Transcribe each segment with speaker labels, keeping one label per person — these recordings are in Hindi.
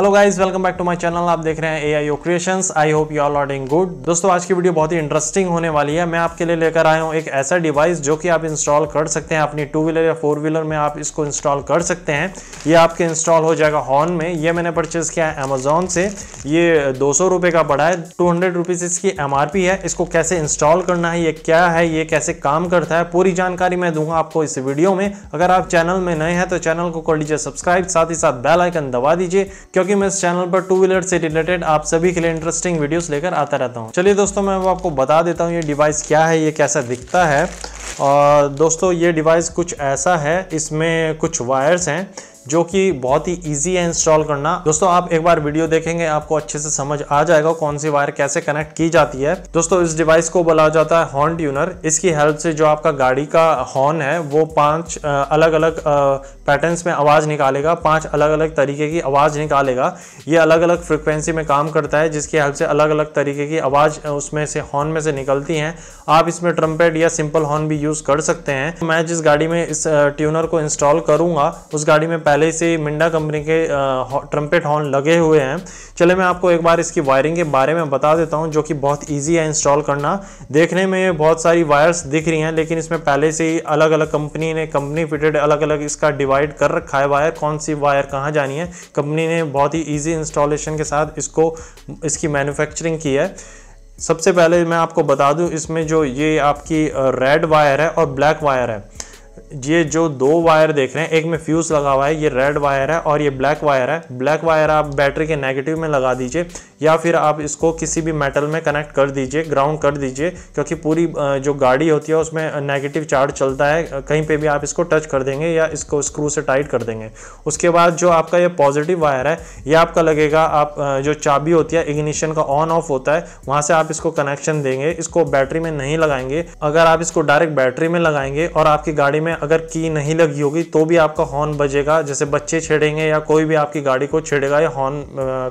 Speaker 1: Hello guys welcome back to my channel आप देख रहे हैं A I O creations I hope you are loading good दोस्तों, आज की वीडियो बहुत ही इंटरेस्टिंग होने वाली है। मैं आपके लिए लेकर आया हूँ एक ऐसा डिवाइस जो कि आप इंस्टॉल कर सकते हैं। अपनी टू व्हीलर या फोर व्हीलर में आप इसको इंस्टॉल कर सकते हैं। ये आपके इंस्टॉल हो जाएगा हॉर्न में। ये मैंने परचेज किया है अमेजोन से। ये दो सौ का पड़ा है। टू हंड्रेड इसकी एमआरपी है। इसको कैसे इंस्टॉल करना है? ये क्या है? ये कैसे काम करता है? पूरी जानकारी मैं दूँगा आपको इस वीडियो में। अगर आप चैनल में नए हैं तो चैनल को कर लीजिए सब्सक्राइब। साथ ही साथ बेल आइकन दबा दीजिए, क्योंकि मैं इस चैनल पर टू व्हीलर से रिलेटेड आप सभी के लिए इंटरेस्टिंग वीडियोस लेकर आता रहता हूँ। चलिए दोस्तों, मैं आपको बता देता हूँ, ये डिवाइस क्या है, ये कैसा दिखता है। और दोस्तों, ये डिवाइस कुछ ऐसा है, इसमें कुछ वायर्स हैं। जो कि बहुत ही इजी है इंस्टॉल करना। दोस्तों, आप एक बार वीडियो देखेंगे, आपको अच्छे से समझ आ जाएगा कौन सी वायर कैसे कनेक्ट की जाती है। दोस्तों, इस डिवाइस को बोला जाता है हॉर्न ट्यूनर इसकी हेल्प से जो आपका गाड़ी का हॉर्न है, वो पाँच अलग अलग पैटर्न्स में आवाज़ निकालेगा, पाँच अलग अलग तरीके की आवाज़ निकालेगा। ये अलग अलग फ्रिक्वेंसी में काम करता है, जिसकी हेल्प से अलग अलग तरीके की आवाज़ उसमें से हॉर्न में से निकलती हैं। आप इसमें ट्रम्पेट या सिंपल हॉर्न भी यूज़ कर सकते हैं। मैं जिस गाड़ी में इस ट्यूनर को इंस्टॉल करूँगा, उस गाड़ी में पहले से मिंडा कंपनी के ट्रम्पेट हॉर्न लगे हुए हैं। चले मैं आपको एक बार इसकी वायरिंग के बारे में बता देता हूँ, जो कि बहुत ईजी है इंस्टॉल करना। देखने में बहुत सारी वायर्स दिख रही हैं, लेकिन इसमें पहले से ही अलग अलग कंपनी ने कंपनी फिटेड अलग अलग इसका डिवाइड कर रखा है वायर कौन सी वायर कहाँ जानी है? कंपनी ने बहुत ही ईजी इंस्टॉलेशन के साथ इसको, इसकी मैन्युफैक्चरिंग की है। सबसे पहले मैं आपको बता दूँ, इसमें जो ये आपकी रेड वायर है और ब्लैक वायर है। ये जो दो वायर देख रहे हैं, एक में फ्यूज लगा हुआ है, ये रेड वायर है और ये ब्लैक वायर है। ब्लैक वायर आप बैटरी के नेगेटिव में लगा दीजिए या फिर आप इसको किसी भी मेटल में कनेक्ट कर दीजिए ग्राउंड कर दीजिए, क्योंकि पूरी जो गाड़ी होती है उसमें नेगेटिव चार्ज चलता है। कहीं पे भी आप इसको टच कर देंगे या इसको स्क्रू से टाइट कर देंगे। उसके बाद जो आपका ये पॉजिटिव वायर है, ये आपका लगेगा, आप जो चाबी होती है इग्निशन का ऑन ऑफ़ होता है, वहाँ से आप इसको कनेक्शन देंगे। इसको बैटरी में नहीं लगाएँगे। अगर आप इसको डायरेक्ट बैटरी में लगाएँगे और आपकी गाड़ी में अगर की नहीं लगी होगी तो भी आपका हॉर्न बजेगा। जैसे बच्चे छेड़ेंगे या कोई भी आपकी गाड़ी को छेड़ेगा या हॉर्न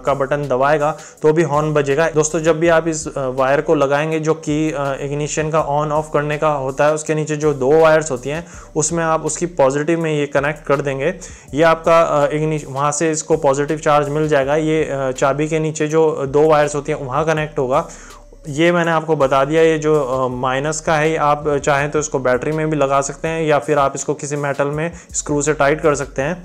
Speaker 1: का बटन दबाएगा तो भी हॉर्न बजेगा। दोस्तों, जब भी आप इस वायर को लगाएँगे, जो की इग्निशन का ऑन ऑफ़ करने का होता है, उसके नीचे जो दो वायर्स होती हैं, उसमें आप उसकी पॉजिटिव में ये कनेक्ट कर देंगे। ये आपका इग्निश वहाँ से इसको पॉजिटिव चार्ज मिल जाएगा। ये चाबी के नीचे जो दो वायर्स होती हैं, वहाँ कनेक्ट होगा। ये मैंने आपको बता दिया, ये जो माइनस का है आप चाहें तो इसको बैटरी में भी लगा सकते हैं या फिर आप इसको किसी मेटल में स्क्रू से टाइट कर सकते हैं।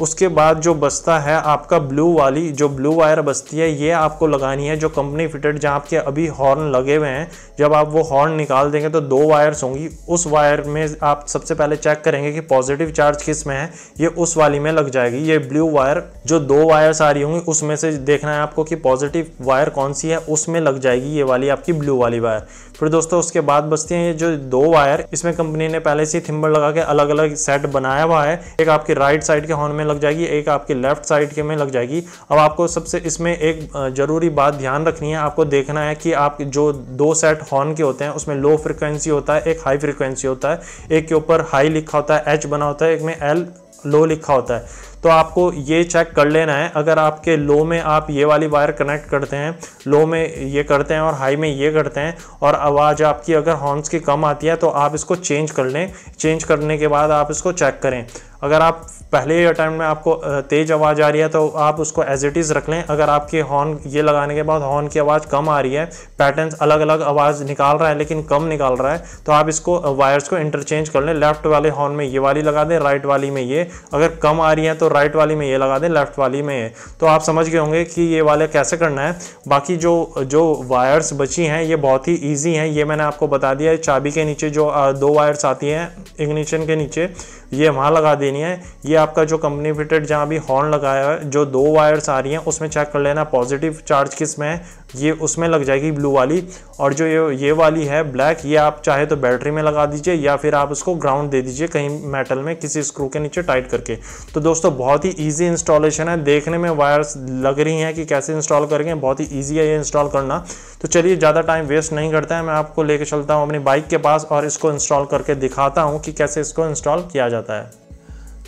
Speaker 1: उसके बाद जो बसता है, आपका ब्लू वाली, जो ब्लू वायर बसती है, ये आपको लगानी है, जो कंपनी फिटेड जहाँ आपके अभी हॉर्न लगे हुए हैं। जब आप वो हॉर्न निकाल देंगे तो दो वायर्स होंगी। उस वायर में आप सबसे पहले चेक करेंगे कि पॉजिटिव चार्ज किसमें है। ये उस वाली में लग जाएगी। ये ब्लू वायर जो दो वायर्स आ रही होंगी, उसमें से देखना है आपको कि पॉजिटिव वायर कौन सी है, उसमें लग जाएगी ये वाली आपकी ब्लू वाली वायर फिर दोस्तों, उसके बाद बसती हैं ये जो दो वायर इसमें कंपनी ने पहले से थिम्बर लगा के अलग अलग सेट बनाया हुआ है। एक आपकी राइट साइड के हॉर्न में लग जाएगी, एक आपकी लेफ़्ट साइड के में लग जाएगी। अब आपको सबसे इसमें एक ज़रूरी बात ध्यान रखनी है, आपको देखना है कि आप जो दो सेट हॉर्न के होते हैं, उसमें लो फ्रिक्वेंसी होता है, एक हाई फ्रिक्वेंसी होता है, एक के ऊपर हाई लिखा होता है एच बना होता है, एक में एल लो लिखा होता है। तो आपको ये चेक कर लेना है, अगर आपके लो में आप ये वाली वायर कनेक्ट करते हैं लो में ये करते हैं और हाई में ये करते हैं, और आवाज़ आपकी अगर हॉर्न्स की कम आती है तो आप इसको चेंज कर लें। चेंज करने के बाद आप इसको चेक करें। अगर आप पहले अटैम्प्ट में आपको तेज आवाज़ आ रही है तो आप उसको एज इट इज़ रख लें। अगर आपके हॉर्न ये लगाने के बाद हॉर्न की आवाज़ कम आ रही है पैटर्न्स अलग अलग आवाज़ निकाल रहा है, लेकिन कम निकाल रहा है तो आप इसको वायर्स को इंटरचेंज कर लें। लेफ़्ट वाले हॉर्न में ये वाली लगा दें राइट वाली में ये। अगर कम आ रही है तो राइट वाली में ये लगा दें लेफ़्ट वाली में ये। तो आप समझ गए होंगे कि ये वाले कैसे करना है। बाकी जो जो वायर्स बची हैं, ये बहुत ही ईजी हैं। ये मैंने आपको बता दिया है, चाबी के नीचे जो दो वायर्स आती हैं इग्निशन के नीचे। ये वहाँ लगा देनी है। ये आपका जो कंपनी फिटेड जहाँ भी हॉर्न लगाया है, जो दो वायर्स आ रही हैं, उसमें चेक कर लेना पॉजिटिव चार्ज किसमें है ये उसमें लग जाएगी ब्लू वाली और जो ये ये वाली है ब्लैक ये आप चाहे तो बैटरी में लगा दीजिए या फिर आप उसको ग्राउंड दे दीजिए कहीं मेटल में किसी स्क्रू के नीचे टाइट करके। तो दोस्तों, बहुत ही ईजी इंस्टॉलेशन है। देखने में वायर्स लग रही हैं कि कैसे इंस्टॉल करेंगे। बहुत ही ईजी है ये इंस्टॉल करना। तो चलिए, ज़्यादा टाइम वेस्ट नहीं करता है। मैं आपको लेके चलता हूँ अपनी बाइक के पास और इसको इंस्टॉल करके दिखाता हूँ कि कैसे इसको इंस्टॉल किया जाता है।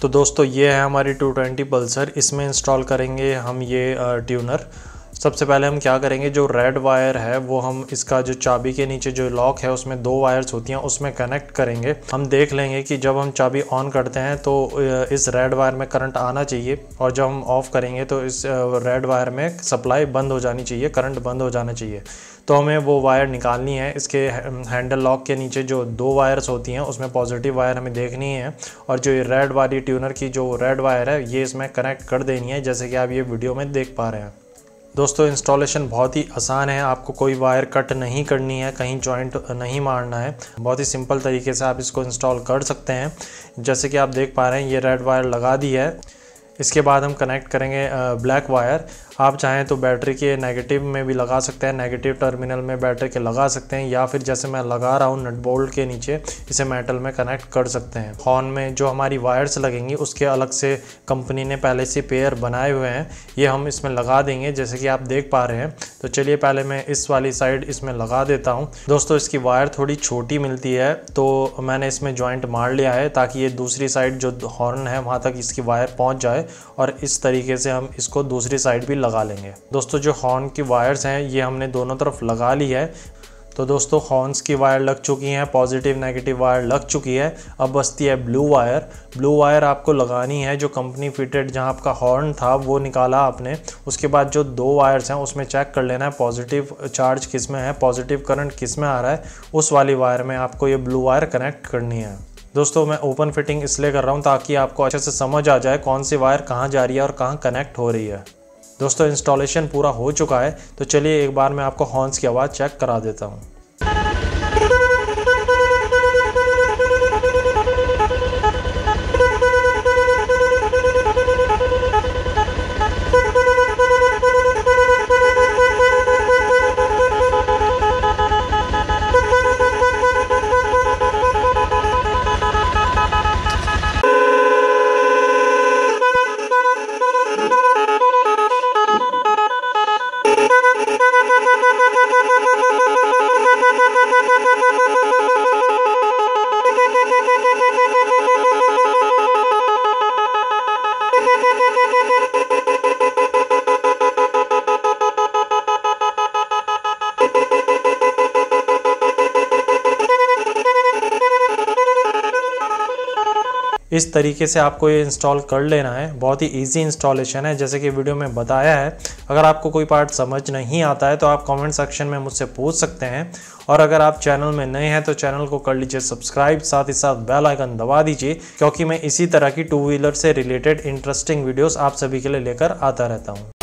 Speaker 1: तो दोस्तों, ये है हमारी 220 पल्सर इसमें इंस्टॉल करेंगे हम ये ट्यूनर सबसे पहले हम क्या करेंगे, जो रेड वायर है, वो हम इसका जो चाबी के नीचे जो लॉक है, उसमें दो वायर्स होती हैं, उसमें कनेक्ट करेंगे। हम देख लेंगे कि जब हम चाबी ऑन करते हैं तो इस रेड वायर में करंट आना चाहिए और जब हम ऑफ़ करेंगे तो इस रेड वायर में सप्लाई बंद हो जानी चाहिए करंट बंद हो जाना चाहिए। तो हमें वो वायर निकालनी है, इसके हैंडल लॉक के नीचे जो दो वायर्स होती हैं, उसमें पॉजिटिव वायर हमें देखनी है और जो ये रेड वाली ट्यूनर की जो रेड वायर है, ये इसमें कनेक्ट कर देनी है, जैसे कि आप ये वीडियो में देख पा रहे हैं। दोस्तों इंस्टॉलेशन बहुत ही आसान है। आपको कोई वायर कट नहीं करनी है, कहीं जॉइंट नहीं मारना है। बहुत ही सिंपल तरीके से आप इसको इंस्टॉल कर सकते हैं। जैसे कि आप देख पा रहे हैं, ये रेड वायर लगा दी है। इसके बाद हम कनेक्ट करेंगे ब्लैक वायर आप चाहें तो बैटरी के नेगेटिव में भी लगा सकते हैं नेगेटिव टर्मिनल में बैटरी के लगा सकते हैं, या फिर जैसे मैं लगा रहा हूँ नट बोल्ट के नीचे, इसे मेटल में कनेक्ट कर सकते हैं। हॉर्न में जो हमारी वायर्स लगेंगी, उसके अलग से कंपनी ने पहले से पेयर बनाए हुए हैं। ये हम इसमें लगा देंगे, जैसे कि आप देख पा रहे हैं। तो चलिए पहले मैं इस वाली साइड इसमें लगा देता हूँ। दोस्तों, इसकी वायर थोड़ी छोटी मिलती है तो मैंने इसमें ज्वाइंट मार लिया है, ताकि ये दूसरी साइड जो हॉर्न है, वहाँ तक इसकी वायर पहुँच जाए, और इस तरीके से हम इसको दूसरी साइड भी लगा लेंगे। दोस्तों, जो हॉर्न की वायर्स हैं, ये हमने दोनों तरफ़ लगा ली है। तो दोस्तों हॉर्न्स की वायर लग चुकी हैं पॉजिटिव नेगेटिव वायर लग चुकी है। अब बसती है ब्लू वायर ब्लू वायर आपको लगानी है, जो कंपनी फिटेड जहाँ आपका हॉर्न था, वो निकाला आपने। उसके बाद जो दो वायर्स हैं, उसमें चेक कर लेना है पॉजिटिव चार्ज किसमें है पॉजिटिव करंट किसमें आ रहा है। उस वाली वायर में आपको ये ब्लू वायर कनेक्ट करनी है। दोस्तों, मैं ओपन फिटिंग इसलिए कर रहा हूँ ताकि आपको अच्छे से समझ आ जाए कौन सी वायर कहाँ जा रही है और कहाँ कनेक्ट हो रही है। दोस्तों इंस्टॉलेशन पूरा हो चुका है तो चलिए एक बार मैं आपको हॉर्न्स की आवाज़ चेक करा देता हूँ। Thank you. इस तरीके से आपको ये इंस्टॉल कर लेना है। बहुत ही इजी इंस्टॉलेशन है, जैसे कि वीडियो में बताया है। अगर आपको कोई पार्ट समझ नहीं आता है तो आप कमेंट सेक्शन में मुझसे पूछ सकते हैं। और अगर आप चैनल में नए हैं तो चैनल को कर लीजिए सब्सक्राइब साथ ही साथ बेल आइकन दबा दीजिए, क्योंकि मैं इसी तरह की टू व्हीलर से रिलेटेड इंटरेस्टिंग वीडियोज़ आप सभी के लिए लेकर आता रहता हूँ।